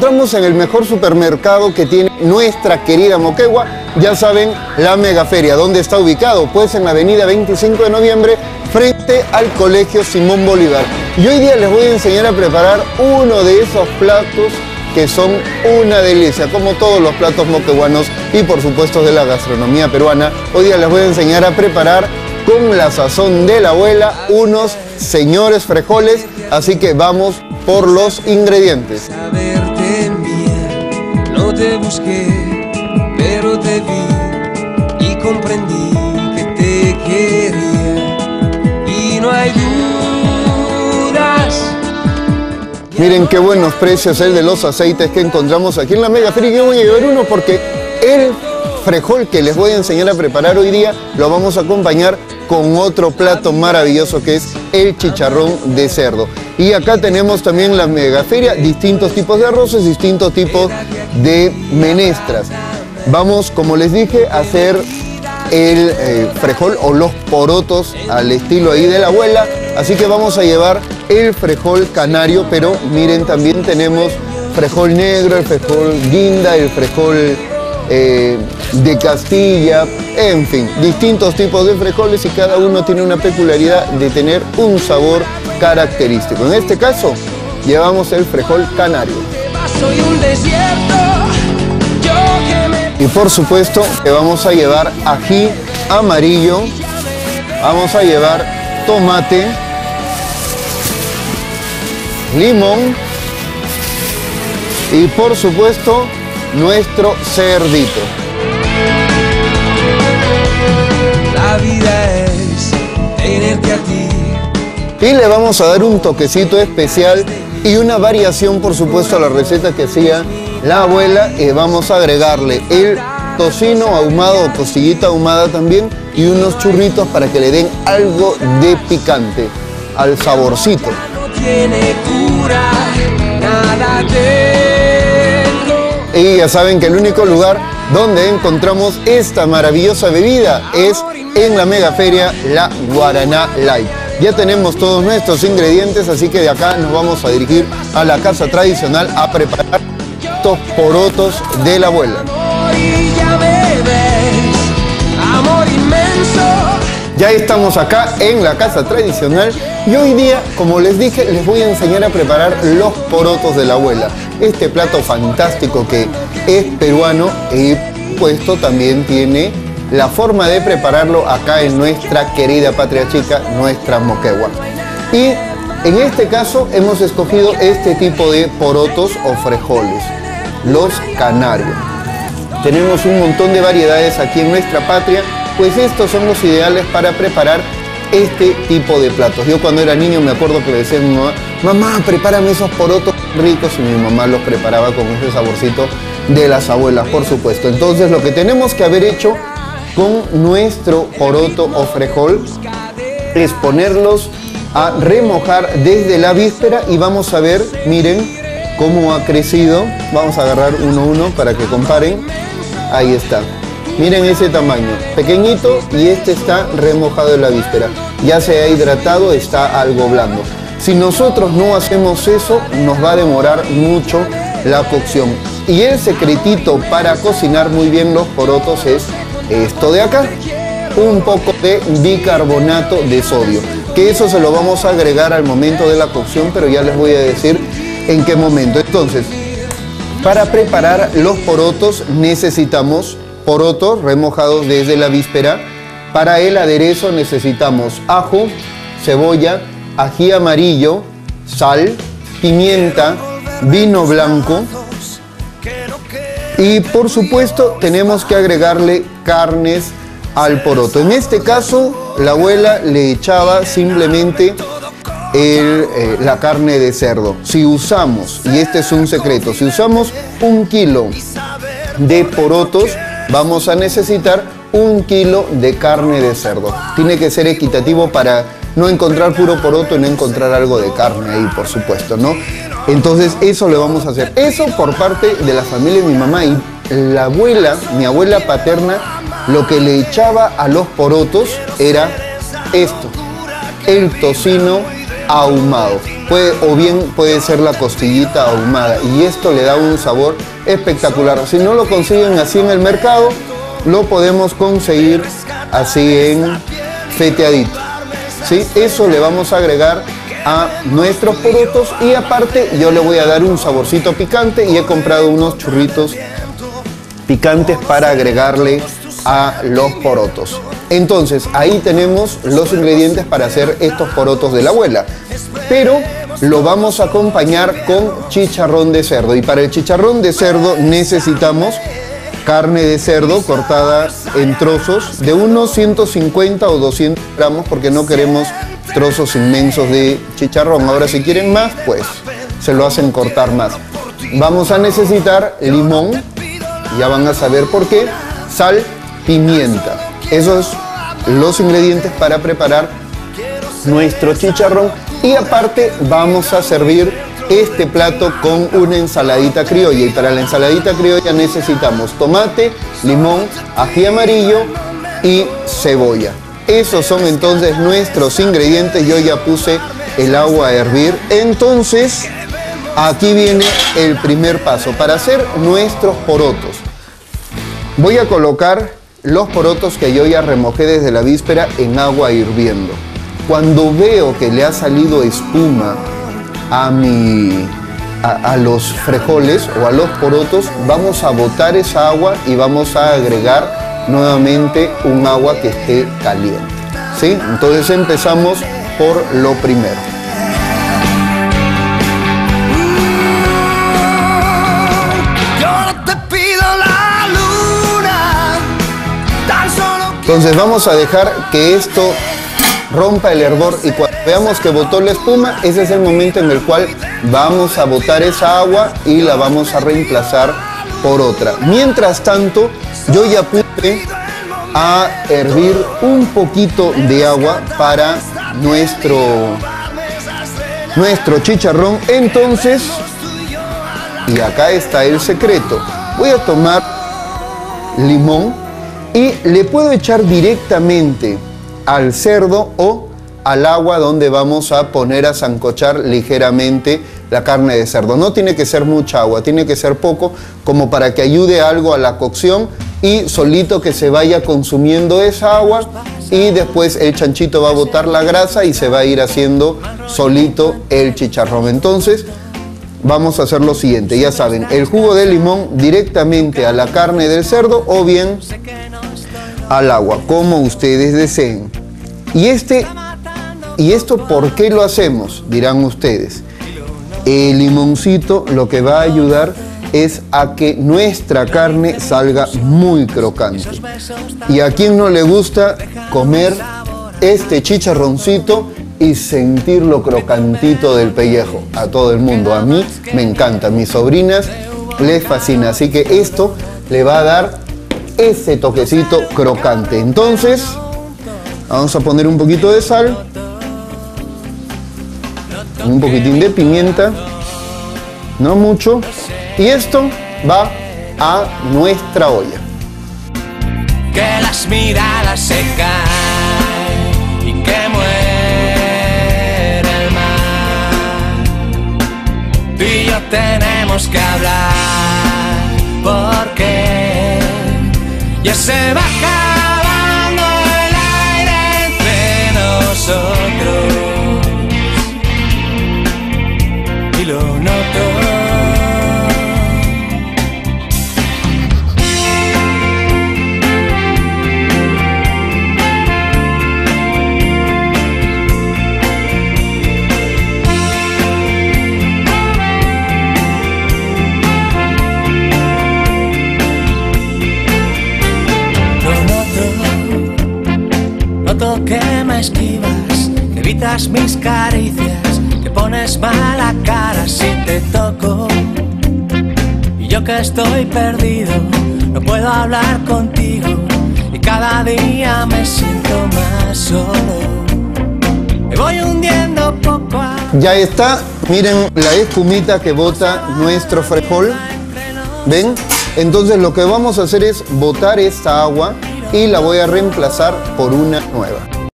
Entramos en el mejor supermercado que tiene nuestra querida Moquegua, ya saben, la Megaferia. ¿Dónde está ubicado? Pues en la avenida 25 de noviembre, frente al Colegio Simón Bolívar. Y hoy día les voy a enseñar a preparar uno de esos platos que son una delicia, como todos los platos moqueguanos y por supuesto de la gastronomía peruana. Hoy día les voy a enseñar a preparar con la sazón de la abuela unos señores frijoles, así que vamos por los ingredientes te busqué, pero te vi y comprendí que te quería y no hay. Miren qué buenos precios el de los aceites que encontramos aquí en la Mega Feria. Yo voy a llevar uno porque el frejol que les voy a enseñar a preparar hoy día lo vamos a acompañar con otro plato maravilloso que es el chicharrón de cerdo. Y acá tenemos también la megaferia, distintos tipos de arroces, distintos tipos de menestras. Vamos, como les dije, a hacer el eh, frejol o los porotos al estilo ahí de la abuela. Así que vamos a llevar el frejol canario, pero miren, también tenemos frejol negro, el frejol guinda, el frejol eh, de Castilla, en fin, distintos tipos de frijoles y cada uno tiene una peculiaridad de tener un sabor característico. En este caso, llevamos el frijol canario. Y por supuesto que vamos a llevar ají amarillo, vamos a llevar tomate, limón y por supuesto nuestro cerdito. La vida es tenerte a ti. Y le vamos a dar un toquecito especial y una variación, por supuesto, a la receta que hacía la abuela. Y vamos a agregarle el tocino ahumado o costillita ahumada también y unos churritos para que le den algo de picante al saborcito. No tiene cura, nada y ya saben que el único lugar donde encontramos esta maravillosa bebida es en la mega feria La Guaraná Light. Ya tenemos todos nuestros ingredientes, así que de acá nos vamos a dirigir a la casa tradicional a preparar estos porotos de la abuela. Ya estamos acá en la casa tradicional y hoy día, como les dije, les voy a enseñar a preparar los porotos de la abuela. Este plato fantástico que es peruano y puesto también tiene la forma de prepararlo acá en nuestra querida patria chica, nuestra Moquegua. Y en este caso hemos escogido este tipo de porotos o frijoles, los canarios. Tenemos un montón de variedades aquí en nuestra patria pues estos son los ideales para preparar este tipo de platos. Yo cuando era niño me acuerdo que le decía a mi mamá, mamá, prepárame esos porotos ricos y mi mamá los preparaba con ese saborcito de las abuelas, por supuesto. Entonces lo que tenemos que haber hecho con nuestro poroto o frejol es ponerlos a remojar desde la víspera y vamos a ver, miren cómo ha crecido. Vamos a agarrar uno a uno para que comparen. Ahí está. Miren ese tamaño, pequeñito y este está remojado en la víspera. Ya se ha hidratado, está algo blando. Si nosotros no hacemos eso, nos va a demorar mucho la cocción. Y el secretito para cocinar muy bien los porotos es esto de acá. Un poco de bicarbonato de sodio. Que eso se lo vamos a agregar al momento de la cocción, pero ya les voy a decir en qué momento. Entonces, para preparar los porotos necesitamos porotos remojados desde la víspera. Para el aderezo necesitamos ajo, cebolla, ají amarillo, sal, pimienta, vino blanco y por supuesto tenemos que agregarle carnes al poroto. En este caso la abuela le echaba simplemente eh, la carne de cerdo. Si usamos, y este es un secreto, si usamos un kilo de porotos, vamos a necesitar un kilo de carne de cerdo. Tiene que ser equitativo para no encontrar puro poroto y no encontrar algo de carne ahí, por supuesto, ¿no? Entonces eso le vamos a hacer. Eso por parte de la familia de mi mamá y la abuela, mi abuela paterna, lo que le echaba a los porotos era esto, el tocino ahumado. puede, o bien puede ser la costillita ahumada y esto le da un sabor espectacular. Si no lo consiguen así en el mercado, lo podemos conseguir así en feteadito. ¿Sí? Eso le vamos a agregar a nuestros porotos y aparte yo le voy a dar un saborcito picante y he comprado unos churritos picantes para agregarle a los porotos. Entonces ahí tenemos los ingredientes para hacer estos porotos de la abuela. Pero lo vamos a acompañar con chicharrón de cerdo. Y para el chicharrón de cerdo necesitamos carne de cerdo cortada en trozos de unos 150 o 200 gramos porque no queremos trozos inmensos de chicharrón. Ahora si quieren más, pues se lo hacen cortar más. Vamos a necesitar limón, ya van a saber por qué, sal, pimienta. Esos son los ingredientes para preparar nuestro chicharrón y aparte vamos a servir este plato con una ensaladita criolla. Y para la ensaladita criolla necesitamos tomate, limón, ají amarillo y cebolla. Esos son entonces nuestros ingredientes. Yo ya puse el agua a hervir. Entonces, aquí viene el primer paso para hacer nuestros porotos. Voy a colocar los porotos que yo ya remojé desde la víspera en agua hirviendo. Cuando veo que le ha salido espuma a, mi, a, los frijoles o a los porotos, vamos a botar esa agua y vamos a agregar nuevamente un agua que esté caliente. ¿sí? Entonces empezamos por lo primero. Entonces vamos a dejar que esto rompa el hervor y cuando veamos que botó la espuma, ese es el momento en el cual vamos a botar esa agua y la vamos a reemplazar por otra. Mientras tanto, yo ya puse a hervir un poquito de agua para nuestro, nuestro chicharrón. Entonces, y acá está el secreto, voy a tomar limón y le puedo echar directamente al cerdo o al agua donde vamos a poner a zancochar ligeramente la carne de cerdo. No tiene que ser mucha agua, tiene que ser poco como para que ayude algo a la cocción y solito que se vaya consumiendo esa agua y después el chanchito va a botar la grasa y se va a ir haciendo solito el chicharrón. Entonces vamos a hacer lo siguiente, ya saben, el jugo de limón directamente a la carne del cerdo o bien al agua, como ustedes deseen. Y, este, ¿Y esto por qué lo hacemos? Dirán ustedes. El limoncito lo que va a ayudar es a que nuestra carne salga muy crocante. Y a quien no le gusta comer este chicharroncito y sentir lo crocantito del pellejo. A todo el mundo. A mí me encanta. A mis sobrinas les fascina. Así que esto le va a dar ese toquecito crocante. Entonces, Vamos a poner un poquito de sal, un poquitín de pimienta, no mucho, y esto va a nuestra olla. Que las miradas se caen y que muere el mar. Tú y yo tenemos que hablar y lo noto. que me esquivas evitas mis caricias, que pones mala cara si te toco. Y yo que estoy perdido, no puedo hablar contigo. Y cada día me siento más solo. Me voy hundiendo poco a Ya está, miren la espumita que bota nuestro frijol. ¿Ven? Entonces lo que vamos a hacer es botar esta agua y la voy a reemplazar por una nueva.